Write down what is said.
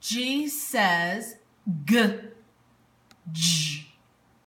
G says G.